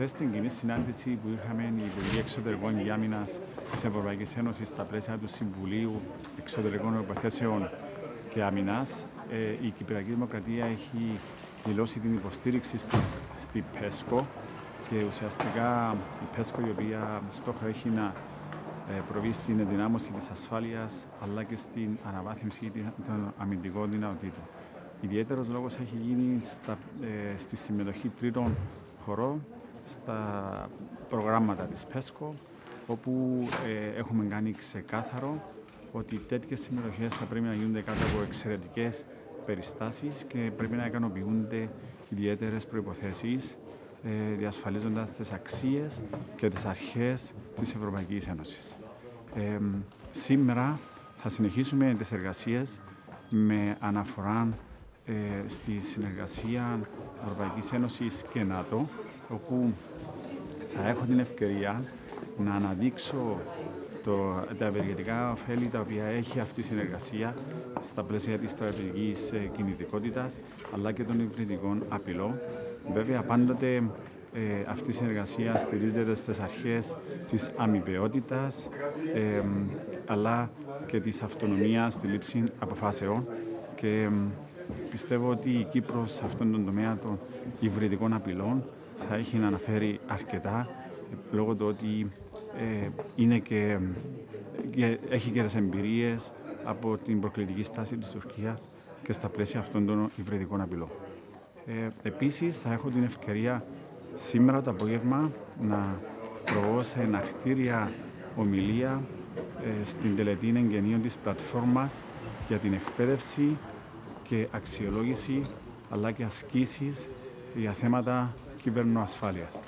Χθε στην κοινή συνάντηση που είχαμε οι Υπουργοί Εξωτερικών και Άμυνα τη Ευρωπαϊκής Ένωσης στα πλαίσια του Συμβουλίου Εξωτερικών Υποθέσεων και Άμυνας, ε, η Κυπριακή Δημοκρατία έχει δηλώσει την υποστήριξη στη, στη ΠΕΣΚΟ και ουσιαστικά η ΠΕΣΚΟ η οποία στόχο έχει να ε, προβεί στην ενδυνάμωση της ασφάλειας αλλά και στην αναβάθμιση των αμυντικών δυνατοτήτων. Ιδιαίτερος λόγος έχει γίνει στα, ε, στη συμμετοχή τρίτων χωρών στα προγράμματα της ΠΕΣΚΟ όπου ε, έχουμε κάνει ξεκάθαρο ότι τέτοιες συμμετοχές θα πρέπει να γίνονται κάτω από εξαιρετικές περιστάσεις και πρέπει να ικανοποιούνται ιδιαίτερες προποθέσει, ε, διασφαλίζοντας τις αξίες και τις αρχές της Ευρωπαϊκής Ένωσης. Ε, σήμερα θα συνεχίσουμε τις εργασίες με αναφορά ε, στη συνεργασία Ευρωπαϊκής Ένωσης και ΝΑΤΟ, όπου θα έχω την ευκαιρία να αναδείξω το, τα ευεργετικά ωφέλη τα οποία έχει αυτή η συνεργασία στα πλαίσια της στρατηγικής ε, κινητικότητας αλλά και των υβριδικών απειλών. Βέβαια πάντοτε ε, αυτή η συνεργασία στηρίζεται στις αρχές της αμοιβαιότητας ε, αλλά και της αυτονομίας στη λήψη αποφάσεων και πιστεύω ότι η Κύπρος σε αυτόν τον τομέα των υβριδικών απειλών θα έχει να αναφέρει αρκετά λόγω του ότι ε, είναι και, και, έχει και τις εμπειρίες από την προκλητική στάση της Τουρκίας και στα πλαίσια αυτών των υβριδικών απειλών. Ε, επίσης, θα έχω την ευκαιρία σήμερα το απόγευμα να προβώ σε ένα χτίρια ομιλία ε, στην τελετή εγγενείων της πλατφόρμας για την εκπαίδευση και αξιολόγηση αλλά και ασκήσεις για θέματα κυβερνοασφάλειας.